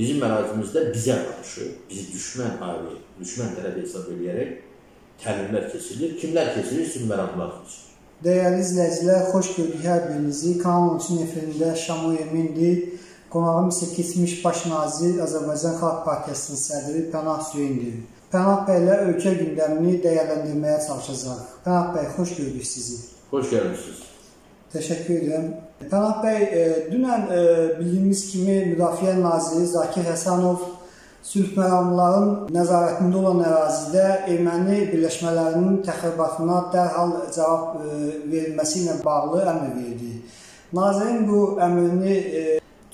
bizim ərazimizdə bizə qarşı, bizi düşmən abi, düşmən tərəf hesab edərək təlimlər keçirilir. Kimlər keçirir? Sülhməramlar keçirir. Dəyərli izləyicilər, xoş gördük hər birinizi. Kanal 13-ün efirində Şamo Yemindir. Qonağım isə keçmiş baş nazir Azərbaycan Xalq Partiyasının sədri Pənah Hüseyndir. Pənah bəylə ölkə gündəmini dəyərləndirməyə çalışacağıq. Pənah bəy, xoş gördük sizi. Xoş gəlmisiniz. Təşəkkür edirəm. Pənah bəy, e, dünən e, bildiyimiz kimi Müdafiə naziri Zakir Həsənov sülh məramların nəzarətində olan ərazidə erməni birləşmələrinin təxribatına dərhal cavab e, verilməsi ilə bağlı əmr verdi. Nazirin bu əmrini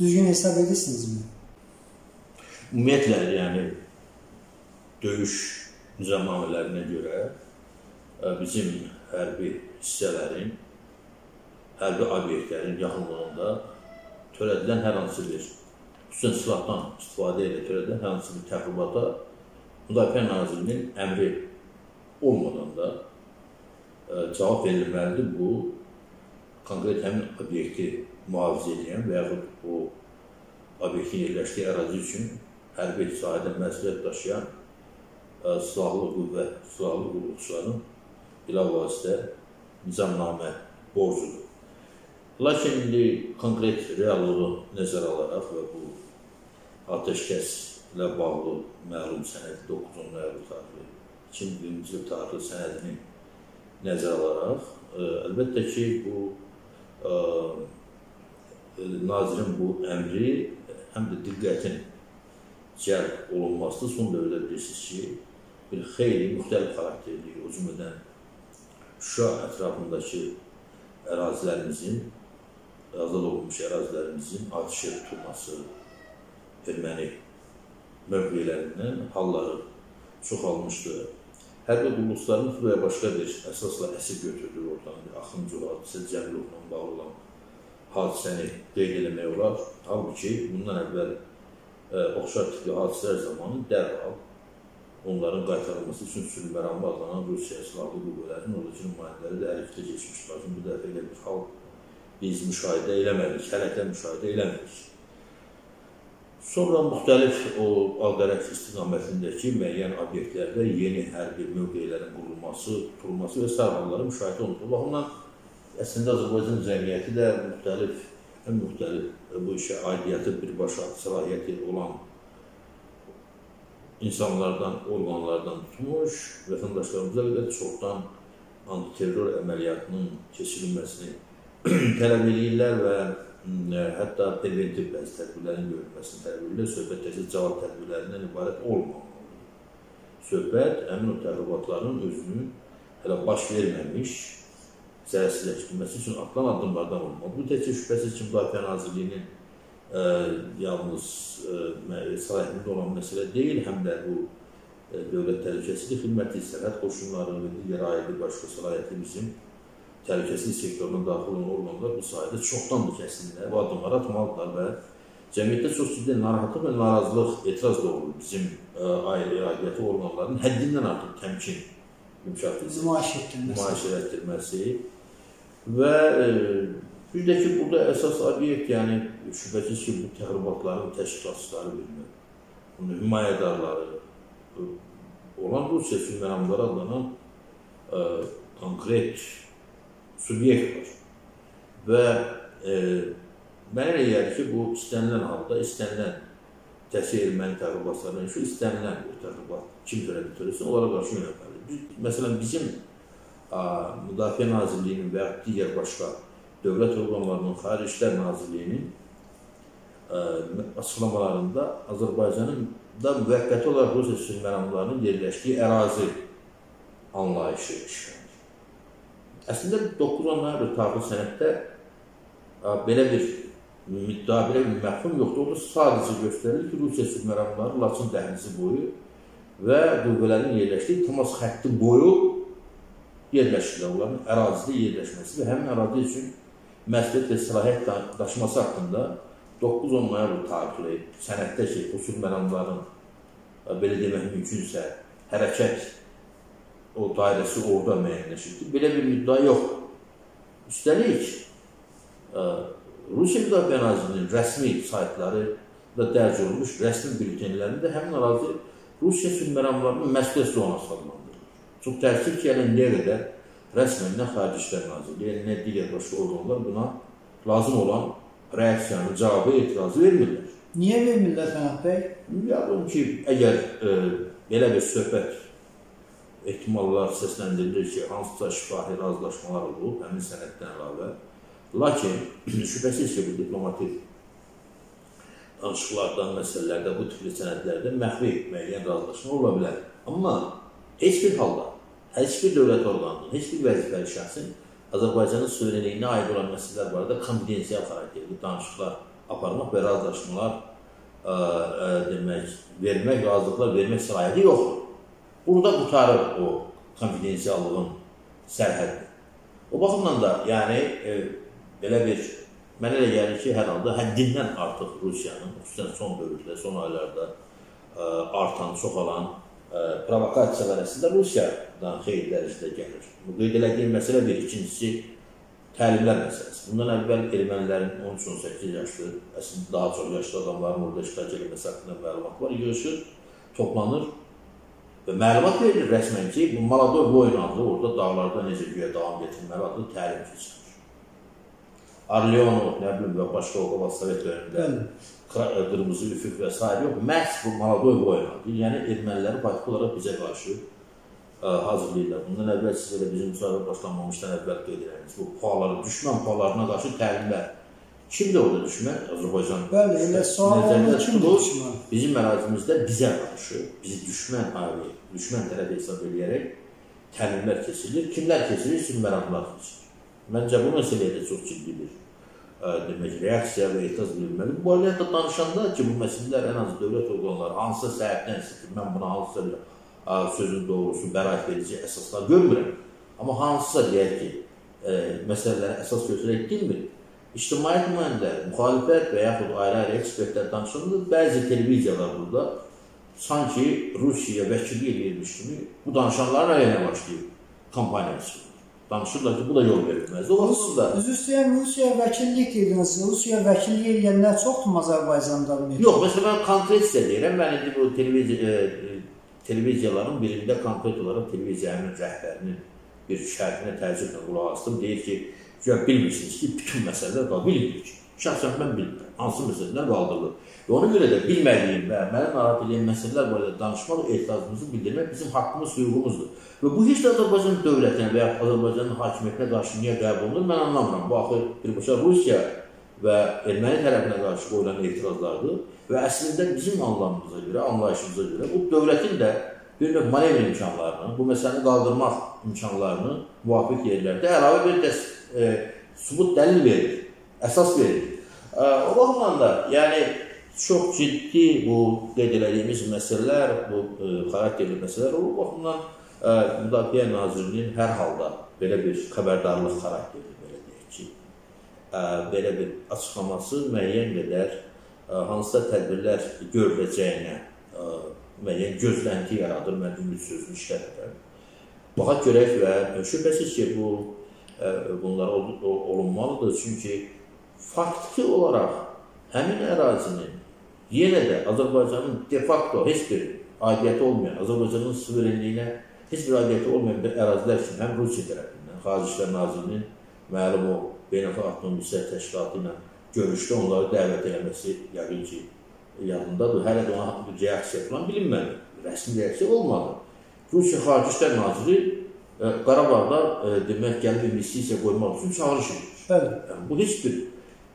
düzgün hesab edirsinizmi? Ümumiyyətlə, yəni döyüş nizamnamələrinə görə bizim hərbi hissələrin hərbi obyektlərin yaxınlığında törədilən hər hansı bir xüsusən silahdan istifadə ilə törədilən hər hansı bir təxribata Müdafiə Nazirinin əmri olmadan da ə, e, cavab verilməlidir. Bu konkret həmin obyekti mühafizə edən və yaxud o obyektin yerləşdiyi ərazi üçün hərbi sahədə məsuliyyət daşıyan ə, e, silahlı qüvvə, silahlı qulluqçuların bilavasitə nizamnamə borcudur. Lakin indi konkret reallığı nəzərə alaraq və bu atəşkəslə bağlı məlum sənəd 9 noyabr tarixli 2001-ci il tarixli sənədini nəzərə alaraq, ə, e, əlbəttə ki, bu ə, e, nazirin bu əmri həm də diqqətin cəlb olunması son dövrdə bilirsiniz ki, bir xeyli müxtəlif xarakterli, o cümlədən Şuşa ətrafındakı ərazilərimizin azad olunmuş ərazilərimizin atışa tutulması, erməni mövqelərindən halları çoxalmışdı. Hərbi qulluqçuların və ya başqa bir əsasla əsir götürdüyü oradan bir axıncı hadisə Cəmilovla bağlı olan hadisəni qeyd eləmək olar. Halbuki bundan əvvəl ə, e, oxşar tipli hadisələr zamanı dərhal onların qaytarılması üçün sülh məramı adlanan Rusiya silahlı qüvvələrinin oradakı nümayəndələri də əlifdə keçmiş lazım. Bu dəfə elə bir hal biz müşahidə eləmədik, hələ də müşahidə eləmədik. Sonra müxtəlif o Ağdərək istiqamətindəki müəyyən obyektlərdə yeni hərbi mövqelərin qurulması, tutulması və sair halları müşahidə olunur. Bu baxımdan əslində Azərbaycan cəmiyyəti də müxtəlif, ən müxtəlif bu işə aidiyyəti birbaşa səlahiyyəti olan insanlardan, orqanlardan tutmuş, vətəndaşlarımıza qədər çoxdan antiterror əməliyyatının keçirilməsini tələb edirlər və hətta preventiv bəzi tədbirlərin görülməsini tələb edirlər. Söhbət təkcə cavab tədbirlərindən ibarət olmamalıdır. Söhbət həmin o təxribatların özünün hələ baş verməmiş zərərsizləşdirilməsi üçün atılan addımlardan olmalı. Bu təkcə şübhəsiz ki, Müdafiə Nazirliyinin ə, yalnız səlahiyyətində olan məsələ deyil, həm də bu ə, Dövlət Təhlükəsizlik Xidməti, Sərhəd Qoşunları və digər ayrı başqa səlahiyyətli bizim təhlükəsizlik sektoruna daxil olan orqanlar bu sahədə çoxdandır kəsinlər, bu addımları atmalıdırlar və cəmiyyətdə çox ciddi narahatlıq və narazılıq, etiraz doğurur bizim ə, ayrı aidiyyəti orqanlarının həddindən artıq təmkin mümkünatı nümayiş etdirməsi. Nümayiş etdirməsi və ə, bir də ki, burada əsas obyekt, yəni şübhəsiz ki, bu təxribatların təşkilatçıları bilmir, bunun himayədarları olan Rusiya sülhməramları adlanan ə, konkret subyekt var. Və e, mənə elə gəlir ki, bu istənilən halda, istənilən təsir erməni təxribatlarından şu istənilən bu təxribat kim törədə törəsin, onlara qarşı yönəlməlidir. Məsələn, bizim a, Müdafiə Nazirliyinin və digər başqa dövlət orqanlarının, Xarici İşlər Nazirliyinin ə, açıqlamalarında Azərbaycanın da müvəqqəti olaraq Rusiya sülh məramlarının yerləşdiyi ərazi anlayışı işlədir. Əslində 9-10 noyabr tarixli sənəddə belə bir müddəa, belə bir məhkum yoxdur. Orada sadəcə göstərilir ki, Rusiya sülhməramları Laçın dəhlizi boyu və qüvvələrin yerləşdiyi Temas xətti boyu yerləşirlər. Onların ərazidə yerləşməsi və həmin ərazi üçün məsuliyyət və səlahiyyət daşıması haqqında 9-10 noyabr tarixli sənəddə ki, bu sülhməramların belə demək mümkünsə hərəkət o dairəsi orada müəyyənləşibdir. Belə bir müddəa yoxdur. Üstəlik, Rusiya Müdafiə rəsmi saytları da dərc olunmuş rəsmi bültenlərində həmin ərazi Rusiya sülh məramlarının məsuliyyət zonası adlandırılır. Çox təəssüf ki, yəni indiyə qədər rəsmən nə Xarici İşlər Nazirliyi, nə digər başqa orqanlar buna lazım olan reaksiyanı, cavabı, etirazı vermirlər. Niyə vermirlər Fənab bəy? Yəqin ki, əgər e, belə bir söhbət ehtimallar səsləndirilir ki, hansısa şifahi razılaşmalar olub həmin sənəddən əlavə. Lakin şübhəsiz ki, bu diplomatik danışıqlardan, məsələlərdə, bu tipli sənədlərdə məxfi müəyyən razılaşma ola bilər. Amma heç bir halda heç bir dövlət orqanının, heç bir vəzifəli şəxsin Azərbaycanın suverenliyinə aid olan məsələlər barədə konfidensial xarakterli danışıqlar aparmaq və razılaşmalar ə, ə, demək, vermək, razılıqlar vermək səlahiyyəti yoxdur. Burada qutarır o konfidensiallığın sərhəddi. O baxımdan da, yəni e, belə bir Mənə elə gəlir ki, hər halda həddindən artıq Rusiyanın, xüsusən son dövrdə, son aylarda ə, artan, çoxalan ə, provokasiyalar əslində Rusiyadan xeyli dərəcədə gəlir. Bu qeyd elədiyim məsələ bir, ikincisi təlimlər məsələsi. Bundan əvvəl ermənilərin 13-18 yaşlı, əslində daha çox yaşlı adamların orada iştirak etməsi haqqında məlumat var, yığışır, toplanır və məlumat verilir rəsmən ki, bu Maladoy Voyun adlı orada dağlarda necə güya davam getirməli adlı təlim keçirir. Arleonov, nə bilim və başqa o qabaq Sovet dövründə qırmızı üfüq və s. yox, məhz bu Maladoy boyunadır. Yəni erməniləri faktiki olaraq bizə qarşı ə, hazırlayırlar. Bundan əvvəl siz elə bizim müsahibə başlanmamışdan əvvəl qeyd edərdiniz. Bu puaları, düşmən pualarına qarşı təlimlər. Kimdir orada düşmən? Azərbaycan. Bəli, elə sual olunur kimdir düşmən? Bizim ərazimizdə bizə qarşı, bizi düşmən ali, düşmən tərəf hesab edərək təlimlər keçirilir. Kimlər keçirir? Sülh məramlar keçirir. Məncə bu məsələyə də çox ciddi bir ə, demək, reaksiya və etiraz bilməli. Bu hətta danışanda ki, bu məsələlər ən az dövlət orqanları hansısa səhətdən ki, mən buna hansısa bir ə, sözün doğrusu bəraət verici əsaslar görmürəm. Amma hansısa deyək ki, ə, məsələlərə əsas götürək bilmir. İctimaiyyət nümayəndələri, müxalifət və yaxud ayrı-ayrı ekspertlər danışanda bəzi televiziyalar burada sanki Rusiyaya vəkillik edirmiş kimi bu danışanların əleyhinə başlayıb kampaniya üçün danışırlar ki, bu da yol verilməz. O baxımdan da Üzr istəyirəm, Rusiya vəkillik dediniz. Rusiya vəkillik edənlər çoxdur Azərbaycanda. Yox, məsələn mən konkret sizə deyirəm. Mən indi bu televiziya e, e, televiziyaların birində konkret olaraq televiziyanın rəhbərinin bir şərhinə təəccüblə qulaq asdım. Deyir ki, "Güya bilmirsiniz ki, bütün məsələlər qaldı. Bilmirik." Şəxsən mən bilmirəm. Hansı məsələlər qaldırılır. Və ona görə də bilmədiyim və məni narahat edən məsələlər barədə danışmaq, etirazımızı bildirmək bizim haqqımız, hüququmuzdur. Və bu heç də Azərbaycan dövlətinə və ya Azərbaycanın hakimiyyətinə qarşı niyə qəbul olunur, mən anlamıram. Bu axı birbaşa Rusiya və erməni tərəfinə qarşı qoyulan etirazlardır və əslində bizim anlamımıza görə, anlayışımıza görə bu dövlətin də bir növ manevr imkanlarını, bu məsələni qaldırmaq imkanlarını müvafiq yerlərdə əlavə bir dəs, e, sübut dəlil verir, əsas verir. E, o baxımdan da, yəni çox ciddi bu qeyd etdiyimiz məsələlər, bu e, xarakterli məsələlər o baxımdan Müdafiə Nazirliyinin hər halda belə bir xəbərdarlıq xarakterli, belə deyək ki, belə bir açıqlaması müəyyən qədər hansısa tədbirlər görüləcəyinə müəyyən gözlənti yaradır, mən ümid sözünü işlədirəm. Baxaq görək və şübhəsiz ki, bu bunlar olunmalıdır, çünki faktiki olaraq həmin ərazinin yenə də Azərbaycanın de facto heç bir aidiyyəti olmayan, Azərbaycanın suverenliyinə heç bir aidiyyəti olmayan bir ərazilər üçün həm Rusiya tərəfindən, Xarici İşlər Nazirinin məlum o Beynəlxalq Müstəq Təşkilatı ilə görüşdə onları dəvət eləməsi yəqin ki, yadındadır. Hələ də ona reaksiya falan bilinmədi. Rəsmi reaksiya olmadı. Rusiya Xarici İşlər Naziri Qarabağda e, demək gəlib investisiya qoymaq üçün çağırış edir. Bəli. Yəni, bu heç bir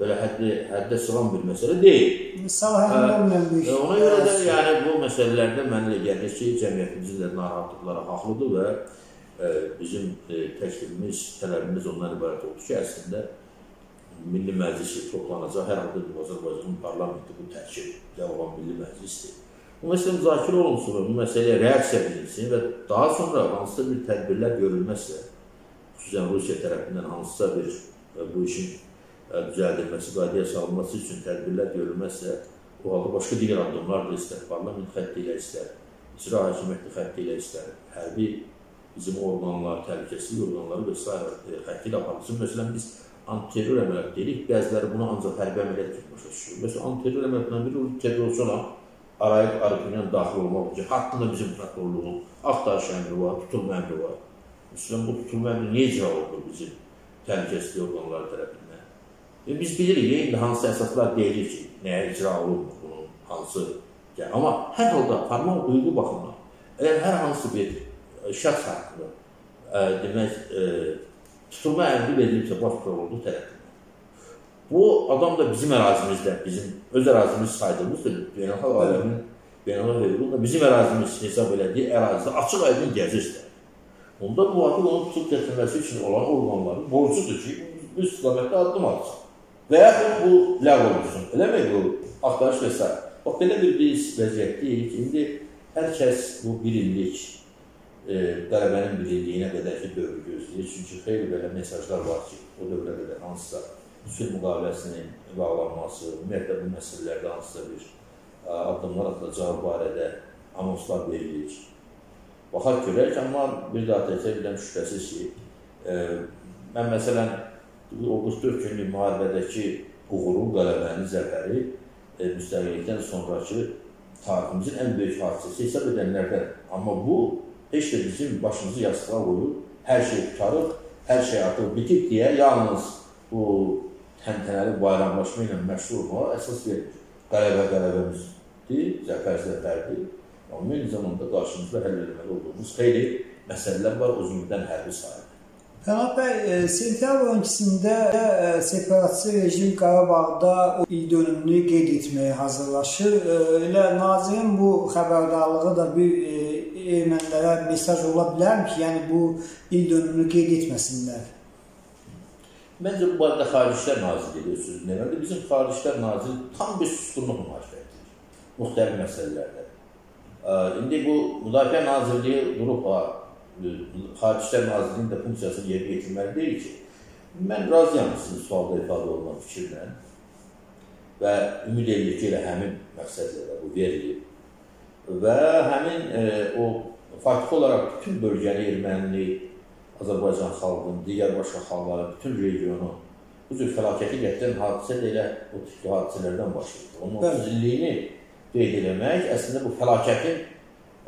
belə həddi, həddə sığan bir məsələ deyil. Sahəndə olmayan bir iş. Ona görə də yəni bu məsələlərdə mənə elə gəlir ki, cəmiyyətimizin də narahatlıqları haqlıdır və ə, bizim ə, təklifimiz, tələbimiz ondan ibarət oldu ki, əslində Milli Məclisi toplanacaq, hər halda Azərbaycanın parlamenti bu tərkib cavab Milli Məclisdir. Bu məsələ müzakirə olunsun və bu məsələyə reaksiya edilsin və daha sonra hansısa bir tədbirlər görülməzsə, xüsusən Rusiya tərəfindən hansısa bir bu işin düzəldilməsi, qaydaya salınması üçün tədbirlər görülməzsə, o halda başqa digər addımlar da istər, parlament xətti ilə istər, icra hakimiyyəti xətti ilə istər, hərbi bizim orqanlar, təhlükəsizlik orqanları və s. xətti ilə aparılsın. Məsələn, biz antiterror əməliyyat deyirik. Bəziləri bunu ancaq hərbi əməliyyat kimi başa düşür. Məsələn, antiterror əməliyyatından biri terrorçu olan Arayıq Arıqından daxil olmaq üçün haqqında bizim prokurorluğun axtarış əmri var, tutulma əmri var. Müslüman bu tutulma əmri icra olunur bizim təhlükəsizlik orqanları tərəfindən? E, biz bilirik, indi hansı əsaslar deyilir ki, nəyə icra olunmur bunun, hansı. Yəni, amma hər halda formal duyğu baxımından, əgər hər hansı bir e, şəxs haqqında ə, demək, ə, tutulma əmri verilibsə baş prokurorluq tərəfindən, bu adam da bizim ərazimizdə, bizim öz ərazimiz saydığımızdır, beynəlxalq aləmin beynəlxalq hüququnda bizim ərazimiz hesab elədiyi ərazidə açıq aydın gəzirsə, onda müvafiq onun tutub gətirməsi üçün olan orqanların borcudur ki, bu istiqamətdə addım atsın. Və yaxud bu ləğv olunsun. Eləmi bu axtarış və s. Bax, belə bir biz vəziyyətdəyik. İndi hər kəs bu bir illik e, qələbənin bir illiyinə qədərki dövrü gözləyir. Çünki xeyli belə mesajlar var ki, o dövrə qədər hansısa sülh müqaviləsinin bağlanması, ümumiyyətlə bu məsələlərdə hansısa bir ə, addımlar atılacağı barədə anonslar verilir. Baxaq görək, amma bir daha təkrar edirəm şübhəsiz ki, ə, mən məsələn o 44 günlük müharibədəki uğurun, qələbənin, zəfəri e, müstəqillikdən sonraki tariximizin ən böyük hadisəsi hesab edənlərdən. Amma bu heç də bizim başımızı yastığa qoyub, hər şey tutarıq, hər şey artıq bitib deyə yalnız bu təntənəli bayramlaşma ilə məşğul olmağa əsas verir. Qələbə qələbəmizdir, zəfər zəfərdir. Amma eyni zamanda qarşımızda həll etməli olduğumuz xeyli məsələlər var uzunluqdan hərbi sahədə. Pənah bəy, e, sentyabr 12-sində e, separatçı rejim Qarabağda o il dönümünü qeyd etməyə hazırlaşır. E, elə nazirin bu xəbərdarlığı da bir ermənilərə mesaj ola bilər ki, yəni bu il dönümünü qeyd etməsinlər. Məncə bu barədə Xaricilər Nazirliyi öz sözünü deməli, bizim Xaricilər Naziri tam bir susqunluq nümayiş etdirir müxtəlif məsələlərdə. İndi bu Müdafiə Nazirliyi durub Xaricilər Nazirliyinin də funksiyasını yerinə yetirməli deyil ki, mən razıyam sizin sualda ifadə olunan fikirlə və ümid edir ki, elə həmin məqsədlə bu verilir və həmin e, o faktiki olaraq bütün bölgəni ermənilik, Azərbaycan xalqının, digər başqa xalqların, bütün regionu bu cür fəlakəti gətirən hadisə də elə o tipli hadisələrdən başlayır. Onun 30 illiyini qeyd eləmək əslində bu fəlakətin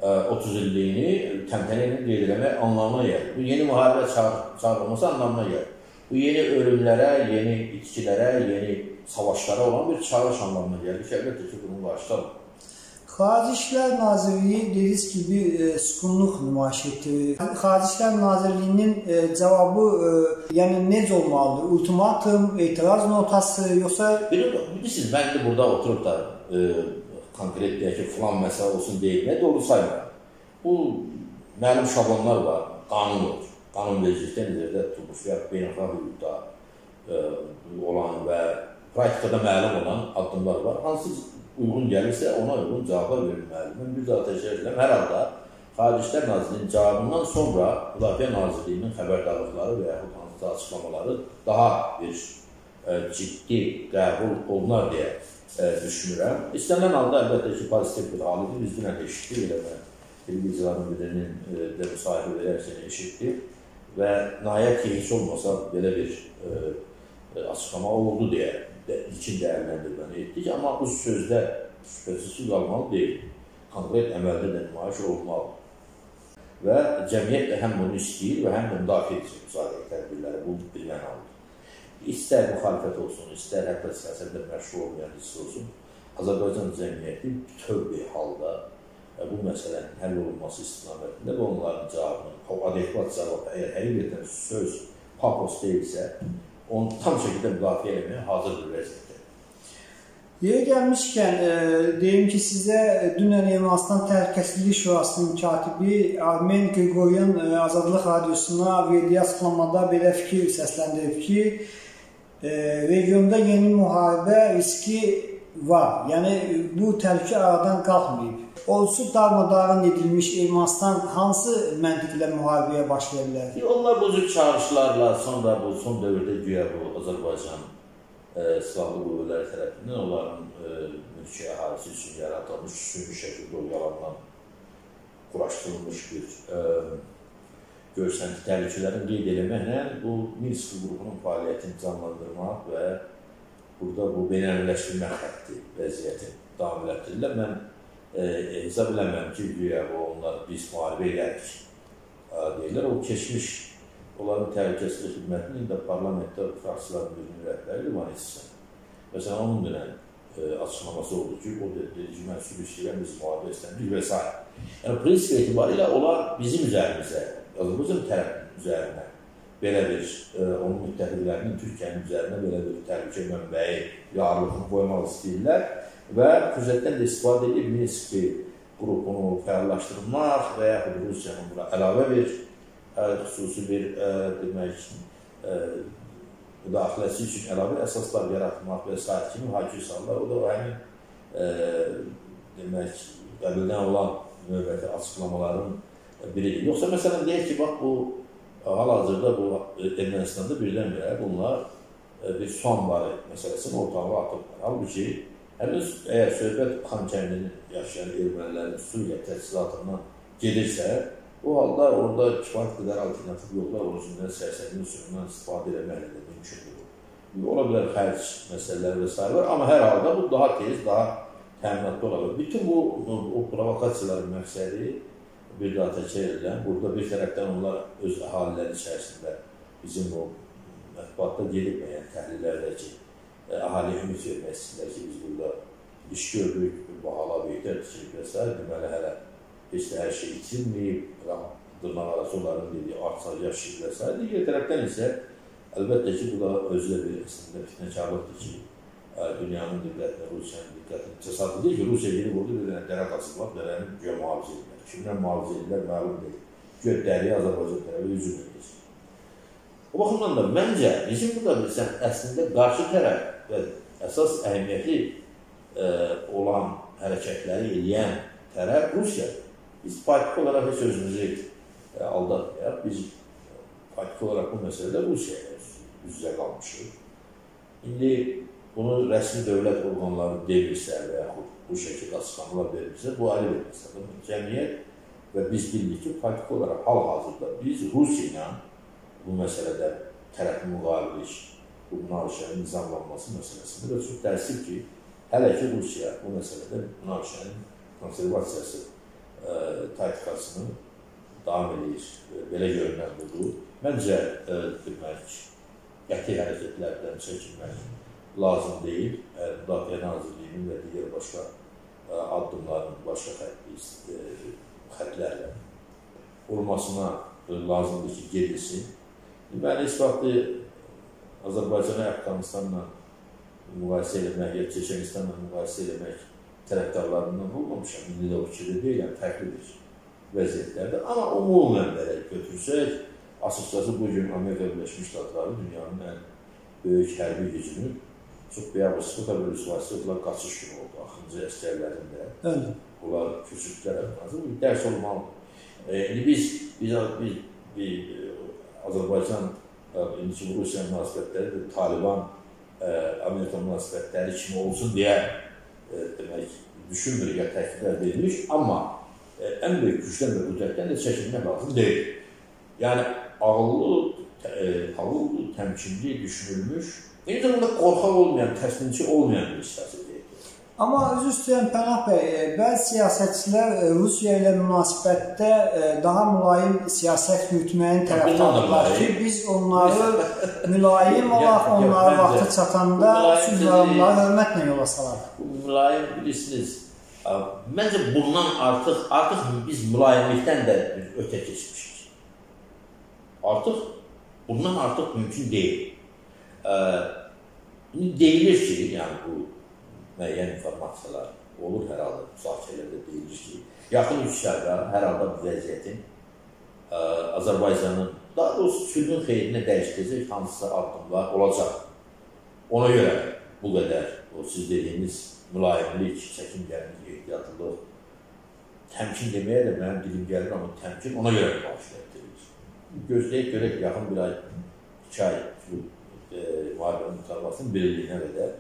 30 illiyini təntənə ilə qeyd eləmək anlamına gəlir. Bu yeni müharibə çağır, çağırılması anlamına gəlir. Bu yeni ölümlərə, yeni itkilərə, yeni savaşlara olan bir çağırış anlamına gəlir ki, əlbəttə ki, bunu başlayalım. Xarici İşlər Nazirliyi dediyiniz kimi e, sukunluq nümayiş etdirir. Xarici İşlər Nazirliyinin e, cavabı e, yəni necə olmalıdır? Ultimatum, etiraz notası, yoxsa bilirsiniz, mən də burada oturub da e, konkret deyək ki, filan məsələ olsun deyilmək doğru saymıram. Bu məlum şablonlar var, qanun olur. Qanun vericilikdə nəzərdə tutulmuş və beynəlxalq hüquqda e, olan və praktikada məlum olan addımlar var. Hansı uyğun gəlirsə, ona uyğun cavablar verilməlidir. Mən bir daha təkrar edirəm, hər halda Xarici İşlər Nazirliyinin cavabından sonra Müdafiə Nazirliyinin xəbərdarlıqları və yaxud hansısa açıqlamaları daha bir ə, e, ciddi qəbul olunar deyə ə, e, düşünürəm. İstənilən halda əlbəttə ki, pozitiv bir halıdır. Biz dünən eşitdik, elə və televiziyonun birinin e, də müsahibə verərkən eşitdik və nəhayət ki, heç olmasa belə bir ə, açıqlama oldu deyə ilkin dəyərləndirməni etdik, amma bu sözdə şübhəsiz qalmalı deyil. Konkret əməldə də nümayiş olmalı. Və cəmiyyət də həm bunu istəyir və həm də müdafiə edir müsadə tədbirləri, bu bilməlidir. İstər müxalifət olsun, istər hətta siyasətlə məşğul olmayan hissi olsun, Azərbaycan cəmiyyəti bütöv bir halda e, bu məsələnin həll olunması istiqamətində və onların cavabının, o adekvat cavab, əgər həqiqətən söz papos deyilsə, onu tam şəkildə müdafiə etməyə hazır bir vəziyyətdə. Yeri gəlmişkən, e, deyim ki, sizə dünən Ermənistan Təhlükəsizlik Şurasının katibi Armen Qriqoryan e, Azadlıq Radiosuna verdiyi açıqlamada belə fikir səsləndirib ki, e, regionda yeni müharibə riski var. Yəni bu təhlükə aradan qalxmayıb. Olsu darmadağın edilmiş Ermənistan hansı məntiqlə müharibəyə baş verirlər? Onlar bu cür çağırışlarla sonra bu son dövrdə güya bu Azərbaycan e, silahlı qüvvələri tərəfindən onların e, mülki əhalisi üçün yaradılmış süni şəkildə yalandan quraşdırılmış bir e, görsənti təhlükələrini qeyd eləməklə bu Minsk qrupunun fəaliyyətini canlandırmaq və burada bu beynəlmiləşdirmə xətti vəziyyəti davam elətdirirlər. Mən e, hesab eləmirəm ki, güya onlar biz müharibə edərik e, deyirlər. O keçmiş onların təhlükəsizlik xidmətinin indi parlamentdə fraksiyaların birinin rəhbəri isə. Məsələn, onun dünən e, açıqlaması oldu ki, o dedi ki, mən sülh istəyirəm, biz müharibə istəmirik və s. Yəni, prinsip etibarilə onlar bizim üzərimizə, Azərbaycan tərəfinin üzərinə belə bir e, onun müttəfiqlərinin Türkiyənin üzərinə belə bir təhlükə mənbəyi yarlığını qoymaq istəyirlər və fürsətdən də istifadə edib Minsk qrupunu fəallaşdırmaq və yaxud Rusiyanın buna əlavə bir xüsusi bir ə, demək ə, müdaxiləsi üçün əlavə əsaslar yaratmaq və s. kimi hakir sallar. O da həmin ə, demək qəbildən olan növbəti açıqlamaların biridir. Yoxsa məsələn deyək ki, bax bu hal-hazırda bu Ermənistanda birdən-birə bunlar bir son barı məsələsini ortalığa atıblar. Halbuki Həmin əgər söhbət Xankəndinin yaşayan ermənilərin Suriya təchizatından gedirsə, o halda orada kifayət qədər alternativ yollar orijinal siyasətin üsulundan istifadə etməklə də mümkündür. Ola bilər xərc məsələləri və s. var, amma hər halda bu daha tez, daha təminatlı ola bilər. Bütün bu o provokasiyaların məqsədi bir daha təkrar edilən, burada bir tərəfdən onlar öz əhaliləri içərisində bizim o mətbuatda gedib müəyyən təhlillərdə ki, əhaliyə ümid vermək istəyirlər ki, biz burada iş gördük, bahala beydər tikilib və s. Deməli, hələ heç də hər şey itilməyib, dırnaq arası onların dediyi artsa yaşayıb və s. Digər tərəfdən isə əlbəttə ki, bu da özü də bir əslində fitnəkarlıqdır ki, dünyanın diqqətini, Rusiyanın diqqətini təsadüf deyil ki, Rusiya gedib orada bir dənə dərə qazıblar, dərəni güya mühafizə edirlər. Kimdən mühafizə edirlər, məlum deyil. Güya dəriyə Azərbaycan tərəfi hücum edir. O baxımdan da məncə bizim burada bilsən, əslində qarşı tərəf və əsas əhəmiyyətli ə, e, olan hərəkətləri eləyən tərəf Rusiyadır. Biz politik olaraq heç özümüzü e, aldatmayaq. Biz politik olaraq bu məsələdə Rusiyaya üz-üzə qalmışıq. İndi bunu rəsmi dövlət orqanları demirsə və yaxud bu şəkildə açıqlamalar verirsə, bu ayrı bir məsələdir. Cəmiyyət və biz bilirik ki, politik olaraq hal-hazırda biz Rusiya ilə bu məsələdə tərəf müqabilik, bu münaqişənin nizamlanması məsələsində və çox təəssüf ki, hələ ki Rusiya bu məsələdə münaqişənin konservasiyası ə, e, taktikasını davam edir. Belə görünən budur. Məncə, ə, e, demək, qəti hərəkətlərdən çəkinmək lazım deyil. Müdafiə Nazirliyinin və digər başqa ə, e, addımların, başqa xəttli, xəttlərlə olmasına lazımdır ki, gedilsin. Deməli, vaxtı Azərbaycanı Əfqanistanla müqayisə eləmək, ya Çeçenistanla müqayisə eləmək tərəfdarlarından olmamışam. İndi də o fikirdə deyiləm, fərqlidir vəziyyətlərdə. Amma umumən belə götürsək, açıqcası bu gün Amerika Birləşmiş Ştatları dünyanın ən böyük hərbi gücünü çox biabıslıqla və rüsvasılıqla qaçış günü oldu. Axıncı əskərlərin də. Bəli. Bunlar köçürdülər Əfqanistan. Dərs olmalıdır. E, indi biz, biz, biz, biz Azərbaycan indiki Rusiya münasibətləri də Taliban Amerika münasibətləri kimi olsun deyə demək düşünmürük ya təkliflər verilmiş, amma ən böyük gücdən və qüdrətdən də çəkinmək lazım deyil. Yəni ağıllı, ağıllı, təmkinli düşünülmüş, eyni zamanda qorxaq olmayan, təslimçi olmayan bir siyasət Amma özü istəyən Pənah bəy, e, bəzi siyasətçilər e, Rusiya ilə münasibətdə e, daha mülayim siyasət yürütməyin tərəfdardırlar ki, biz onları mülayim olaraq onları vaxtı çatanda sülhlərimləri hörmətlə yola salarıq. Mülayim bilirsiniz, məncə bundan artıq artıq biz mülayimlikdən də ötə keçmişik. Artıq bundan artıq mümkün deyil. Deyilir ki, yəni bu müəyyən informasiyalar olur hər halda müzakirələrdə deyilir ki, yaxın üç şərqə hər halda bu vəziyyətin ə, Azərbaycanın daha doğrusu sülhün xeyrinə dəyişdirəcək hansısa addımlar olacaq. Ona görə bu qədər o siz dediyiniz mülayimlik, çəkingənlik, ehtiyatlılıq, təmkin deməyə də mənim dilim gəlir, amma təmkin ona görə müvafiqətdirilir. Gözləyək görək yaxın bir ay, iki ay e, müharibənin qurtarmasının bir illiyinə qədər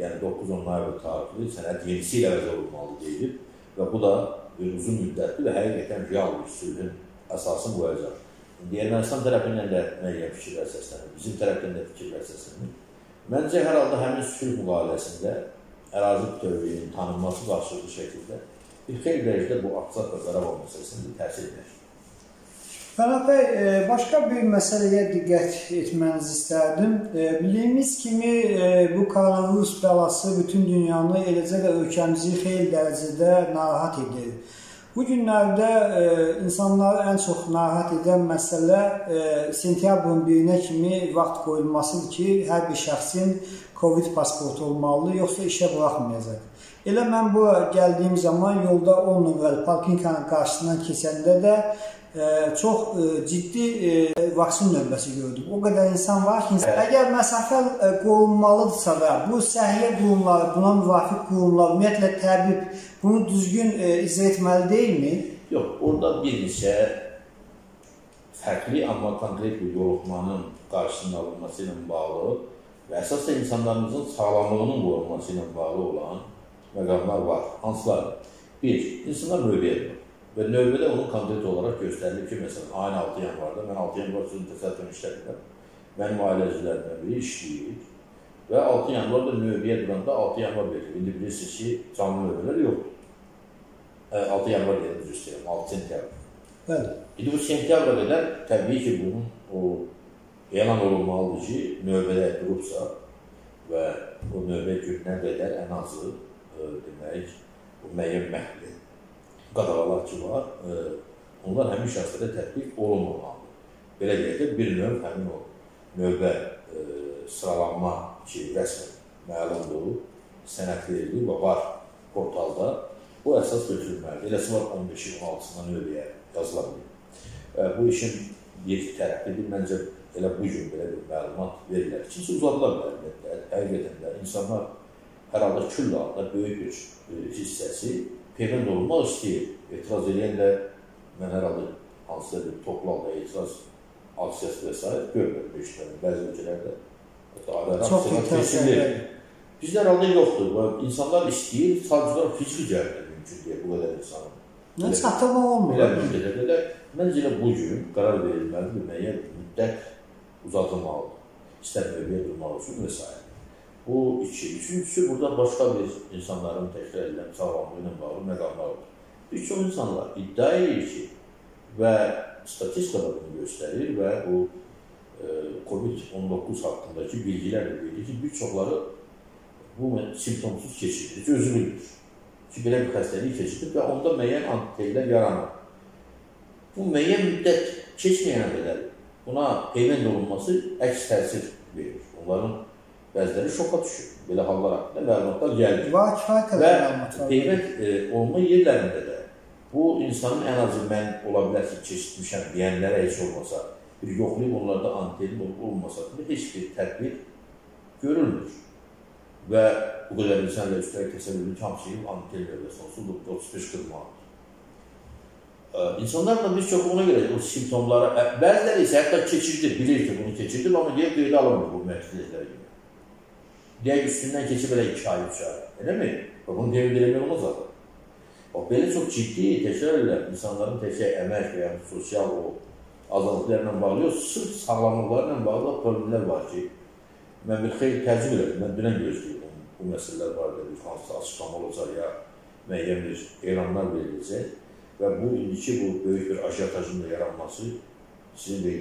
yəni 9-10 noyabr tarixli sənəd yenisi ilə əvəz olunmalı deyilib və bu da uzun müddətli və həqiqətən real bir sülhün əsasını qoyacaq. İndi Ermənistan tərəfindən də müəyyən fikirlər səslənir, bizim tərəfdən də fikirlər səslənir. Məncə hər halda həmin sülh müqaviləsində ərazi bütövlüyünün tanınması qarşılıqlı şəkildə bir xeyli dərəcədə bu Ağsaq və Qarabağ məsələsində təsir edir. Fərhad bəy, e, başqa bir məsələyə diqqət etmənizi istərdim. E, bildiyimiz kimi e, bu koronavirus bəlası bütün dünyanı, eləcə də ölkəmizi xeyli dərəcədə narahat edir. Bu günlərdə insanları ən çox narahat edən məsələ sentyabrın 1-nə kimi vaxt qoyulmasıdır ki, hər bir şəxsin Covid pasportu olmalıdır, yoxsa işə buraxmayacaq. Elə mən bura gəldiyim zaman yolda 10 nömrəli parkinqanın qarşısından keçəndə də çox ciddi vaksin növbəsi gördük. O qədər insan var ki, əgər məsafə qorunmalıdırsa və bu səhiyyə qurumları, buna müvafiq qurumlar, ümumiyyətlə təbib bunu düzgün icra etməli deyilmi? Yox, orada bir neçə fərqli, amma konkret bir yoluxmanın qarşısının alınması ilə bağlı və əsasən insanlarımızın sağlamlığının qorunması ilə bağlı olan məqamlar var. Hansılar? Bir, insanlar növbəyə durur. Və növbədə onun konkret olaraq göstərilir ki, məsələn, ayın 6 yanvarda, mən 6 yanvar sözünü təsəvvürən işlədirəm, mənim ailə üzvlərimdən biri işləyir və 6 yanvarda növbəyə duranda 6 yanvar verilir. İndi bilirsiniz ki, canlı növbələr yoxdur. 6 yanvar deyil, düz istəyirəm, 6 sentyabr. Bəli. İndi bu sentyabra qədər təbii ki, bunun o elan olunmalıdır ki, növbədə durubsa və o növbə gününə qədər ən azı demək, bu müəyyən məhvli qadağalar ki var, e, onlar həmin şəxslərə tətbiq olunmamalıdır. Belə deyək də, bir növ həmin o növbə e, sıralanma ki, rəsmən məlumdur, sənəd verilir və var portalda, bu əsas götürülməlidir. Eləsi var 15-in 16-sından növbəyə yazıla bilir. E, bu işin bir tərəfidir. Məncə elə bu gün belə bir məlumat verirlər. İkincisi uzadıla bilər. Həqiqətən də insanlar hər halda küll halda böyük bir e, hissəsi peyvənd olunmaq istəyir. Etiraz edən də mən hər halda hansısa bir toplanma, etiraz aksiyası və s. görmürəm işlərini. Bəzi ölkələrdə Çox keçirilir. Bizdə hər halda yoxdur. İnsanlar istəyir, sadəcə olaraq fiziki cəhətdən mümkün deyil bu qədər insanın. Nə çatdırma olmur. Elə bir qədər də məncə elə bu gün qərar verilməlidir, müəyyən müddət uzadılmalıdır. İstər növbəyə durmaq üçün və s. Bu iki. Üçüncüsü, burada başqa bir insanların təkrar edilən sağlamlığı ilə bağlı məqamlar var. Bir çox insanlar iddia edir ki, və statistika da bunu göstərir və bu e, COVID-19 haqqındakı bilgilər də verir ki, bir çoxları bu simptomsuz keçirir, ki, özü bilmir ki, belə bir xəstəlik keçirir və onda müəyyən antiteylər yaranır. Bu müəyyən müddət keçməyənə qədər buna peyvənd olunması əks təsir verir. Onların bəziləri şoka düşür. Belə hallar haqqında məlumatlar gəlir. Var kifayət qədər məlumat var. Peyvənd e, olma yerlərində də bu insanın ən azı mən ola bilər ki, keçirmişəm deyənlərə heç olmasa, bir yoxlayıb onlarda antenin olmasa da heç bir tədbir görülmür. Və bu qədər insanla üstəlik təsəvvürünü kamçıyıb anten növbəsi olsun, 35-40 manat. İnsanlar da bir çox ona görə o simptomları, bəziləri isə hətta keçirdi, bilir ki, bunu keçirdi, amma deyək qeydə alınmır bu məhdudiyətlərə görə. Deyək üstündən keçib elə iki ay, üç ay. Eləmi? Və bunu eləmək olmaz zaten. Bax, belə çox ciddi edən insanların təkcə əmək və ya sosial o azadlıqlarla bağlı yox, sırf sağlamlıqlarla bağlı problemlər var ki, mən bir xeyli təəccüb edirəm, mən dünən gözləyirəm bu məsələlər barədə bir hansısa açıqlama olacaq ya müəyyən bir elanlar veriləcək və bu indiki bu böyük bir ajiyatajın da yaranması sizin də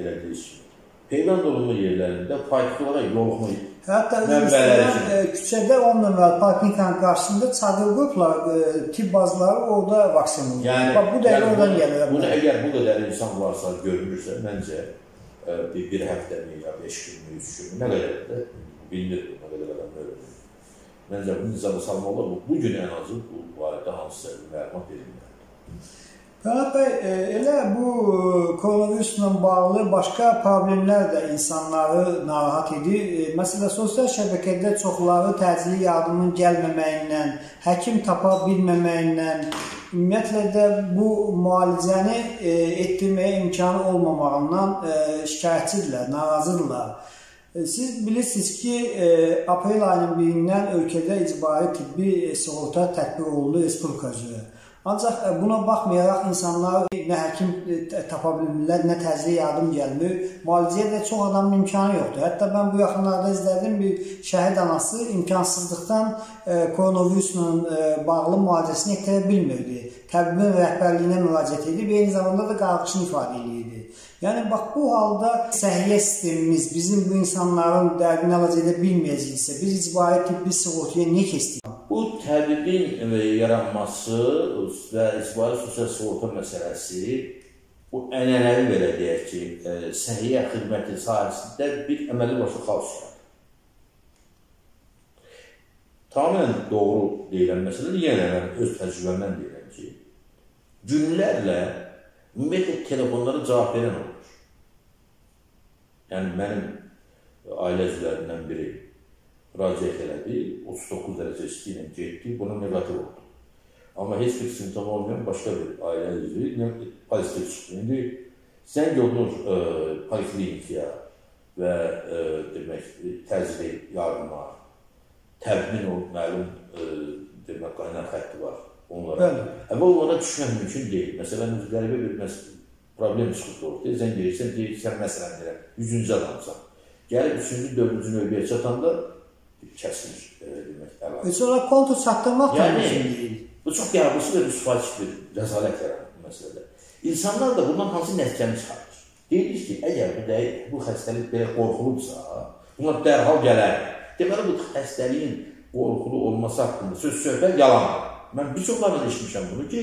elədiyiniz kimi. Peyvənd olunma yerlərində faydalara yoluxma Hətta özümüzdən e, küçədə 10 nömrəli parkinqanın qarşısında çadır qruplar, e, tibb bazları orada vaksin olunur. Yəni, Bax, bu da yəni, oradan gəlir. Bunu əgər bu qədər insan varsa, görünürsə, məncə e, bir, bir həftəmi ya 5 günmü, 3 günmü, nə qədər də bilinir nə qədər adam ölür. Məncə bunu nizama salmalı, bu, gün ən azı bu barədə hansısa məlumat verilməlidir. Fərhad bəy, e, elə bu e, koronavirusla bağlı başqa problemlər də insanları narahat edir. E, məsələn, sosial şəbəkədə çoxları təcili yardımın gəlməməyindən, həkim tapa bilməməyindən, ümumiyyətlə də bu müalicəni etdirməyə imkanı olmamağından şikayətçidirlər, narazıdırlar. Siz bilirsiniz ki, aprel ayının 1-dən ölkədə icbari tibbi sığorta tətbiq olundu respublika üzrə. Ancaq e, buna baxmayaraq insanlar nə həkim e, tapa bilmirlər, nə təcili yardım gəlmir. Müalicəyə də çox adamın imkanı yoxdur. Hətta mən bu yaxınlarda izlədim bir şəhid anası imkansızlıqdan e, koronavirusla bağlı müalicəsini etdirə bilmirdi. Təbibin rəhbərliyinə müraciət edib, eyni zamanda da qarğışını ifadə edirdi. Yəni bax bu halda səhiyyə sistemimiz bizim bu insanların dərdini əlac edə bilməyəcəksə, biz icbari tibbi sığortaya niyə keçdik? Bu təbibin e, yaranması və icbari sosial sığorta məsələsi bu ənənəvi belə deyək ki, e, səhiyyə xidməti sahəsində bir əməli başlı xaos yaradır. Tamamilə doğru deyilən məsələ yenə mən öz təcrübəmdən deyirəm ki, günlərlə ümumiyyətlə telefonlara cavab verən olur. Yəni mənim ailə üzvlərindən biri müraciət elədi. 39 dərəcə isti ilə getdi, buna neqativ oldu. Amma heç bir simptom olmayan başqa bir ailə üzvü pozitiv çıxdı. İndi zəng olunur e, poliklinikaya və e, demək təcili yardıma, təmin ol məlum e, demək qaynar xətti var onlara. Bəli. Əvvəl onlara düşmək mümkün deyil. Məsələn, qəribə bir məs problem çıxıb ortaya. Zəng verirsən, deyirsən, məsələn, deyirəm, 100-cü adamsan. Gəlib 3-cü, 4-cü növbəyə çatanda kəsilir e, demək əlavə. Və sonra kontur çatdırmaq yəni, deyil. Bu çox biabırçı və rüsvaç bir rəzalət yaradır bu məsələdə. İnsanlar da bundan hansı nəticəni çıxarır? Deyirik ki, əgər bu, dəy, bu xəstəlik belə qorxulubsa, buna dərhal gələr. Deməli, bu xəstəliyin qorxulu olması haqqında söz söhbət yalandır. Mən bir çoxlarından eşitmişəm bunu ki,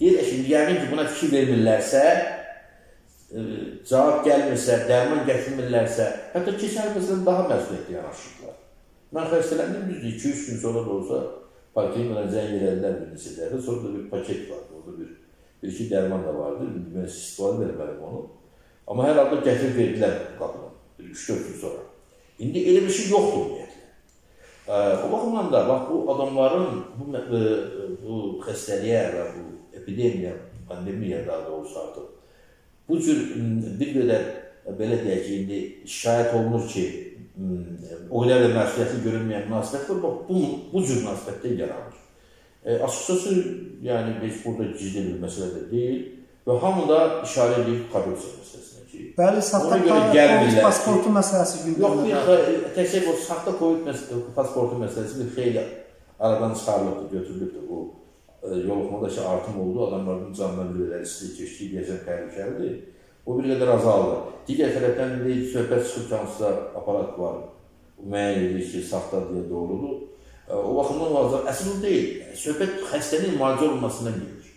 deyirlər ki, yəqin ki, buna fikir vermirlərsə, e, cavab gəlmirsə, dərman gətirmirlərsə, hətta keçən məsələn daha məsuliyyətli yanaşırlar. Mən xəstələndim, düzdür, 2-3 gün sonra da olsa, poliklinikadan zəng elədilər bir neçə dəfə, sonra da bir paket var, orada bir, bir iki dərman da vardı, mən istifadə verməliyim onu. Amma hər halda gətirib verdilər qapıdan, bir 3-4 gün sonra. İndi elə bir şey yoxdur ümumiyyətlə. O baxımdan da, bax, bu adamların bu, bu, bu xəstəliyə və bu epidemiya, pandemiya daha doğrusu artıq, bu cür bir qədər, belə deyək ki, indi şikayət olunur ki, o qədər də məsuliyyətli görünməyən münasibət var, bax, bu, bu cür münasibətdən yaranır. E, açıqçası, yəni, heç burada gizli bir məsələ də deyil və hamı da işarə edib korrupsiya məsələsinə ki, Bəli, saxta COVID pasportu məsələsi gündəmdə. Yox, bir, təkcə bu saxta COVID pasportu məsələsi bir xeyli aradan çıxarılıbdır, götürülübdür. Bu e, yoluxmada ki, artım oldu, adamların canına qədər isti keçdiyi deyəcək təhlükəlidir. O bir qədər azaldı. Digər tərəfdən indi söhbət çıxıb hansısa aparat var, müəyyən edir ki, saxta deyə doğrudur. E, o baxımdan azal, əsl deyil. Söhbət xəstənin müalicə olunmasından gedir.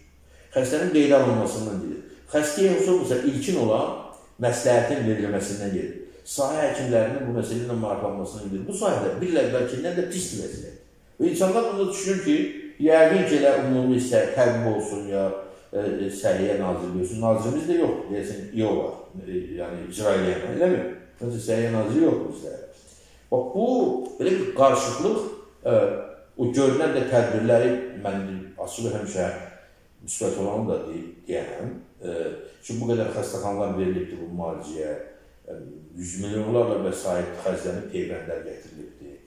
Xəstənin qeydə alınmasından gedir. Xəstəyə olsa ilkin olan məsləhətin verilməsindən gedir. Sahə həkimlərinin bu məsələ ilə maraqlanmasından gedir. Bu sahədə bir əvvəlkindən də pis vəziyyət. Və insanlar bunu düşünür ki, yəqin ki, elə ümumi təqib olsun ya e, e, Səhiyyə Nazirliyi olsun. Nazirimiz də yox, deyəsən, yox var. E, yəni icra eləyən, eləmi? Məncə Səhiyyə Naziri yox bizdə. Bax bu belə bir qarışıqlıq e, o görünən də tədbirləri mən açığı həmişə müsbət olanı da deyərəm. E, ki bu qədər xəstəxanalar verilibdir bu müalicəyə. E, yüz milyonlarla vəsait xərclənib peyvəndlər gətirilibdir.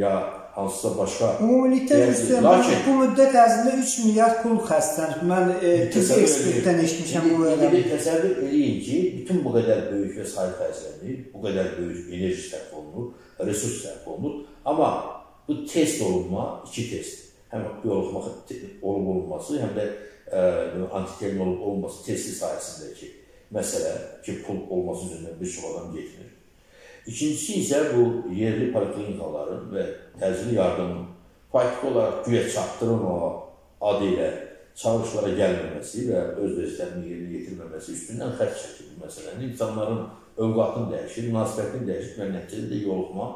Ya hansısa başqa Ümumilikdə üstən lakin, bu müddət ərzində 3 milyard pul xərclənib. Mən e, tibbi ekspertdən eşitmişəm bu rəqəmi. Təsəvvür eləyin ki, bütün bu qədər böyük vəsait xərclənir, bu qədər böyük enerji sərf olunur, resurs sərf olunur. Amma bu test olunma iki test. Həm bioloq olub olunması, həm də ə, e, antitelen olub olması testi sayəsindəki məsələ ki, pul olması üzrə bir çox adam getmir. İkincisi isə bu yerli poliklinikaların və təcili yardımın faktiki olaraq güya çatdırın o adı ilə çağırışlara gəlməməsi və öz vəzifələrini yerinə yetirməməsi üstündən xərc çəkir bu məsələnin. İnsanların övqatını dəyişir, münasibətini dəyişir və nəticədə də yoluxma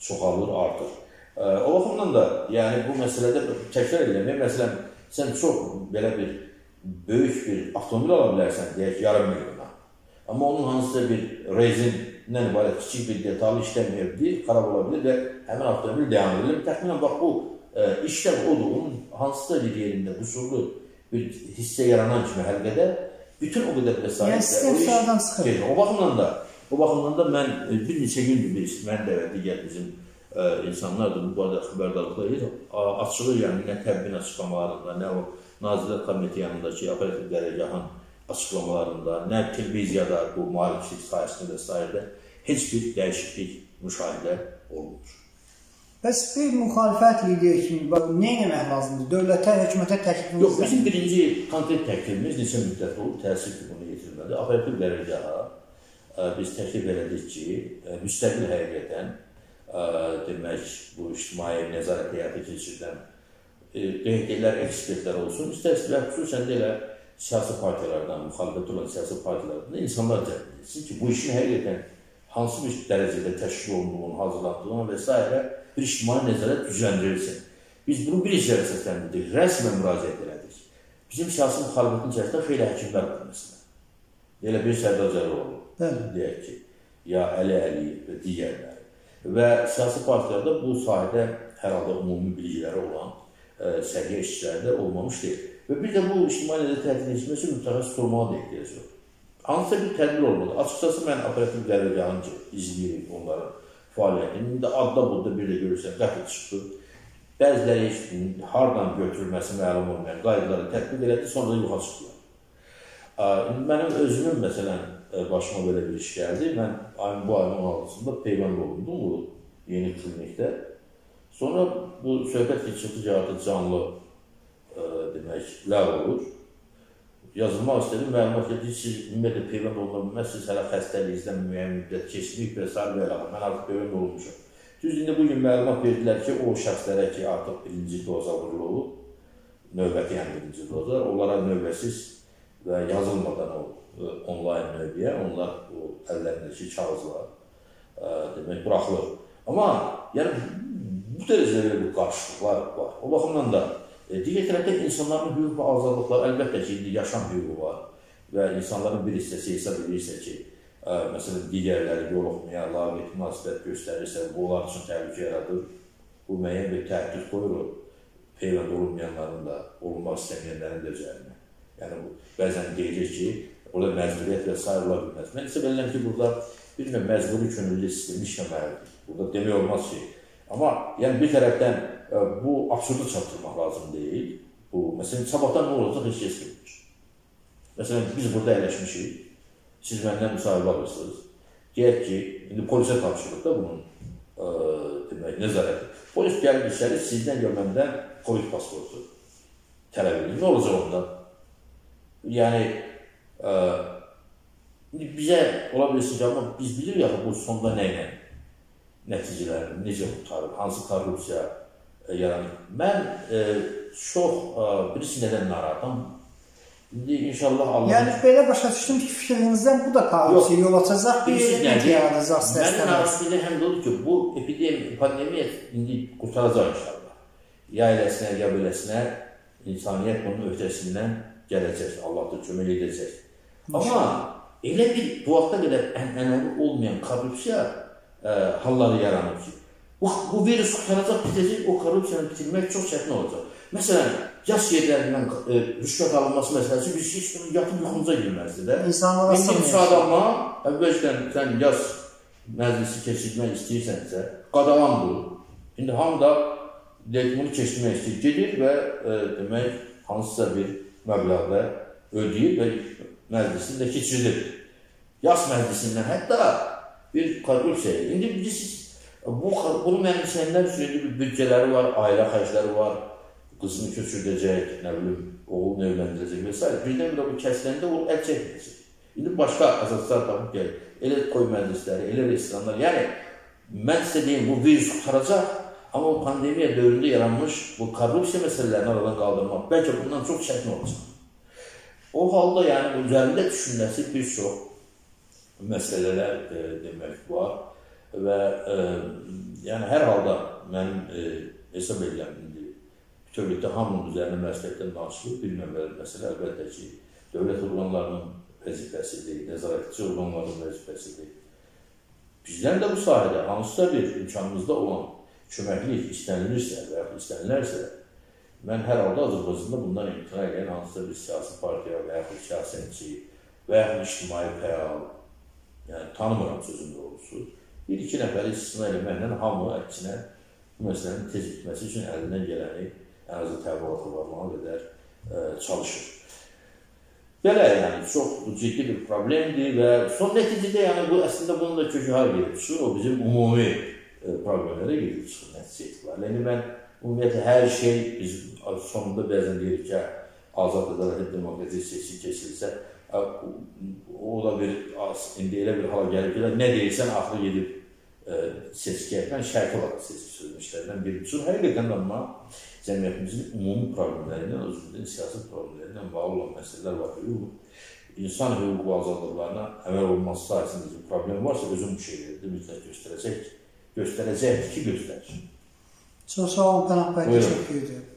çoxalır, artır. O baxımdan da, yəni bu məsələdə təkrar eləmək, məsələn, sən çox belə bir böyük bir avtomobil ala bilərsən, deyək, yarım milyona. Amma onun hansısa bir rezin dən ibarət kiçik bir detallı işləməyə bilər, xarab ola bilər və həmin avtomobil dayan edilir. Təxminən bax bu e, işləv odur, onun hansısa bir yerində qüsurlu bir hissə yaranan kimi həlqədə bütün o qədər vəsaitlər. Yəni sistem sıradan çıxır. O baxımdan da o baxımdan da mən e, bir neçə gündür bir mən də və digər bizim ə, e, insanlar da bu barədə xəbərdarlıqlar edir. Açığı yəni nə təbin açıqlamalarında, nə o Nazirlər Komiteti yanındakı operativ qərargahın açıqlamalarında, nə televiziyada, bu müharibçilik sahəsində və s. heç bir dəyişiklik müşahidə olunmur. Bəs bir müxalifət lideri kimi nə etmək lazımdır? Dövlətə, hökumətə təklifimiz Yox, bizim birinci konkret təklifimiz neçə müddət olub, təəssüf ki, bunu yetirilmədi. Operativ qərargaha biz təklif elədik ki, müstəqil həqiqətən demək bu ictimai nəzarət həyata keçirilən qeydlər, ekspertlər olsun, istər-istər xüsusən də elə siyasi partiyalardan, müxalifət olan siyasi partiyalardan insanlar cəlb edilsin ki, bu işin həqiqətən hansı bir dərəcədə təşkil olunduğunu, hazırlandığını və s. bir ictimai nəzarət gücləndirilsin. Biz bunu bir icra səsləndirdik, rəsmən müraciət elədik. Bizim siyasi müxalifətin içərisində xeyli həkimlər var məsələn. Elə bir Sərdar Cəloğlu, deyək ki, ya Əli Əliyev və digərləri. Və siyasi partiyalarda bu sahədə hər halda ümumi bilgiləri olan ə, səhiyyə işçiləri də olmamış deyil. Və bir də bu ictimai nəzarət tətbiq edilməsi üçün mütəxəssis olmağa da ehtiyac yoxdur. Hansısa bir tədbir olmalı. Açıqcası mən operativ qərargahını izləyirəm onların fəaliyyətini. İndi adda burada bir də görürsən, qəfil çıxdı. Bəziləri heç hardan götürülməsi məlum olmayan qaydaları tətbiq elədi, sonra da yoxa çıxdılar. İndi mənim özümün məsələn başıma belə bir iş gəldi. Mən ayın bu ayın 16-sında peyvənd olundum bu yeni klinikdə. Sonra bu söhbət çıxdı cəhətə canlı ə, demək, ləğv olur yazılmaq istədim, məlumat verir, siz ümumiyyətlə peyvənd oluna bilməzsiniz, hələ xəstəliyinizdən müəyyən müddət keçdik və s. və ilə. Mən artıq peyvənd olmuşam. Düz indi bu gün məlumat verdilər ki, o şəxslərə ki, artıq birinci doza vurulub, növbəti yəni birinci doza, onlara növbəsiz və yazılmadan o e, onlayn növbəyə, onlar o əllərindəki kağızlar e, demək buraxılır. Amma yəni bu dərəcədə bir qarşılıqlar var. O baxımdan da E, digər tərəfdən insanların hüquq və azadlıqları əlbəttə ki, indi yaşam hüququ var və insanların bir hissəsi hesab edirsə ki, ə, e, məsələn, digərləri yoluxmaya, laqeyd münasibət göstərirsə, bu onlar üçün təhlükə yaradır. Bu müəyyən bir təhdid qoyur peyvənd olunmayanların da, olunmaq istəməyənlərin də üzərinə. Yəni, bu, bəzən deyilir ki, orada məcburiyyət və sayıla bilməz. Mən isə bilirəm ki, burada bilmirəm, məcburi könüllü sistemi işləməlidir. Burada demək olmaz ki, amma yəni bir tərəfdən bu absurdu çatdırmaq lazım deyil. Bu, məsələn, sabahdan nə olacaq heç kəs bilmir. Məsələn, biz burada əyləşmişik, siz məndən müsahibə alırsınız. Deyək ki, indi polisə tapşırıq da bunun ə, demək, nəzarəti. Polis gəlir içəri, sizdən ya məndən COVID pasportu tələb edir. Nə olacaq onda? Yəni, ə, bizə ola bilirsin ki, amma biz bilirik ya bu sonda nə ilə nəticələrini necə qutarır, hansı korrupsiya, yaranır. Mən e, çox e, birisi nədən narahatam? İndi inşallah Allah... Yəni belə başa düşdüm ki, fikrinizdən bu da korrupsiya yol açacaq bir yaradacaq sizə. Mənim narahatlığım həm də odur ki, bu epidemiya, pandemiya indi qurtaracaq inşallah. Ya eləsinə, ya beləsinə insaniyyət bunun öhdəsindən gələcək, Allah da kömək edəcək. Amma elə bir bu vaxta qədər ənənəvi olmayan korrupsiya ə, e, halları yaranır ki, Bu, bu virus qutaracaq, bitəcək, o korrupsiyanı bitirmək çox çətin olacaq. Məsələn, yas yerlərindən e, rüşvət alınması məsələsi biz heç bunu yatıb yuxumuza girməzdi də. İnsanlara İndi müsaad alma, əvvəlcədən sən yaz məclisi keçirmək istəyirsənsə, qadalandır. İndi hamı da deyək, bunu keçirmək istəyir. Gedir və e, demək, hansısa bir məbləğdə ödəyir və məclisini də keçirilir. Yas məclisindən hətta bir korrupsiya. İndi bilirsiniz, Bu, bunu mənimsəyənlər üçün bir büdcələri var, ailə xərcləri var, qızını köçürdəcək, nə bilim, oğlunu evləndirəcək və s. Birdən-birə bu kəsiləndə o əl çəkməyəcək. İndi başqa əsaslar tapıb gəlir. Elə toy məclisləri, elə restoranlar. Yəni, mən sizə deyim, bu virus qutaracaq, amma o pandemiya dövründə yaranmış bu korrupsiya məsələlərini aradan qaldırmaq bəlkə bundan çox çətin olacaq. O halda yəni üzərində düşünüləsi bir çox məsələlər e, demək var və e, yəni hər halda mənim e, hesab edirəm indi bütövlükdə hamının üzərinə məsuliyyətdən danışılır. Bir nömrəli məsələ əlbəttə ki, dövlət orqanlarının vəzifəsidir, nəzarətçi orqanların vəzifəsidir. Bizdən də bu sahədə hansısa bir imkanımızda olan köməklik istənilirsə və ya istənilərsə, mən hər halda Azərbaycanda bundan imtina edən hansısa bir siyasi partiya və yaxud siyasətçi və yaxud ictimai fəal, yəni tanımıram sözüm doğrusu, bir-iki nəfəri istisna eləməklə hamı əksinə bu məsələnin tez bitməsi üçün əlindən gələni ən azı təbliğat aparmağa qədər e, çalışır. Belə yəni çox ciddi bir problemdir və son nəticədə yəni bu əslində bunun da kökü hara gedib çıxır? O bizim ümumi e, problemlərə gedib çıxır nəticə etibarilə. Yəni mən ümumiyyətlə hər şey biz sonunda bəzən deyirik ki, azad ədalət demokratik seçki keçirilsə, o da bir indi elə bir hala gəlib ki, nə deyirsən axırı gedib ə, seçkiyə, mən şərti olaraq seçki sözləşlərdən biri. Çünki həqiqətən amma cəmiyyətimizin ümumi problemlərindən, özümüzün siyasi problemlərindən bağlı olan məsələlər var ki, insan hüquq və azadlıqlarına əməl olunması sahəsində problem varsa, özüm bu şeyləri mütləq göstərəcək, göstərəcəkdir ki, göstərir. Çox sağ olun Pənah bəy, təşəkkür edirəm.